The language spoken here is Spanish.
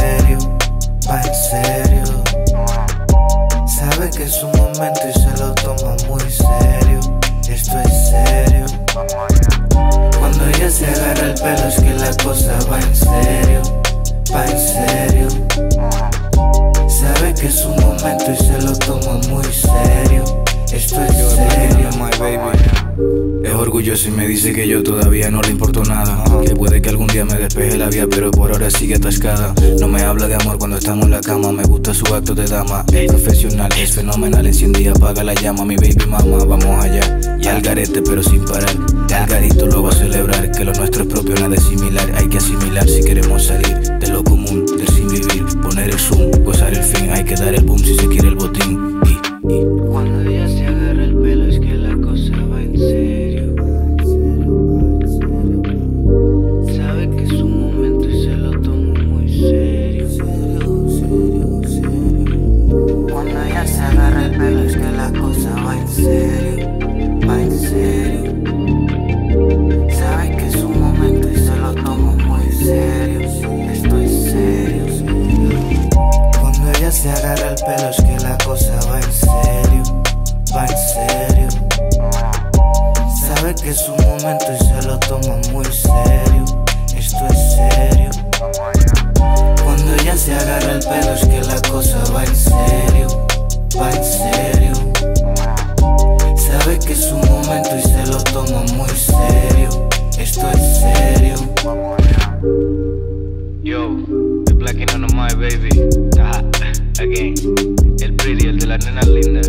serio, va en serio. Sabe que es un momento y se lo toma muy serio. Esto es serio. Cuando ella se agarra el pelo es que la cosa va en serio, va en serio. Sabe que es un momento y se lo toma muy serio. Orgulloso y me dice que yo todavía no le importo nada. Que puede que algún día me despeje la vía, pero por ahora sigue atascada. No me habla de amor cuando estamos en la cama. Me gusta su acto de dama. Es profesional, es fenomenal. Enciende apaga la llama. Mi baby mama, vamos allá. Y al garete, pero sin parar. Al garito lo va a celebrar. Que lo nuestro es propio, nada es similar. Hay que asimilar si queremos salir de lo común, del sin vivir. Poner el zoom, gozar el fin. Hay que dar el boom si se quiere momento y se lo toma muy serio, esto es serio. Cuando ella se agarra el pelo es que la cosa va en serio, va en serio. Sabe que es un momento y se lo toma muy serio, esto es serio. Yo, the black and on my baby. Again. El pretty, el de la nena linda.